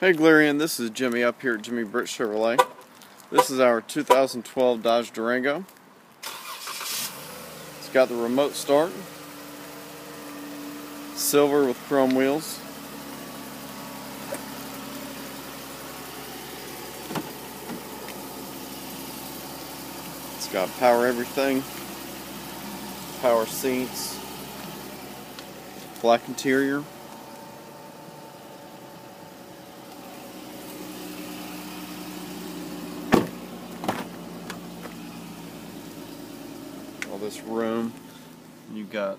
Hey Glirian, this is Jimmy up here at Jimmy Britt Chevrolet. This is our 2012 Dodge Durango. It's got the remote start, silver with chrome wheels. It's got power everything, power seats, black interior. All this room. You've got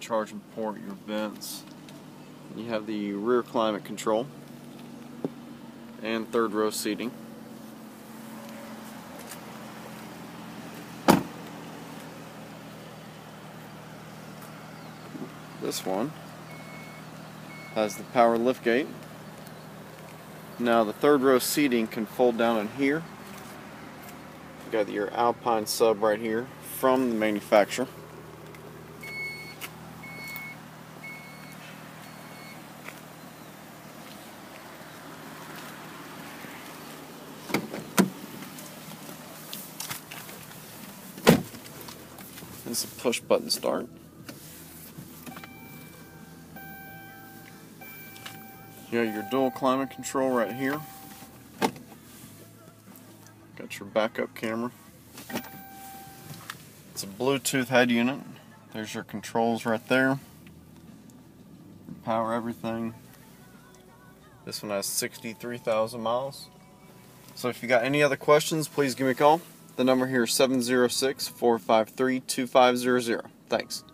charging port, your vents. You have the rear climate control and third row seating. This one has the power liftgate. Now the third row seating can fold down in here. You got your Alpine sub right here from the manufacturer. This is a push button start. You got your dual climate control right here. Got your backup camera. A Bluetooth head unit. There's your controls right there. Power everything. This one has 63,000 miles. So if you got any other questions, please give me a call. The number here is 706 453 2500. Thanks.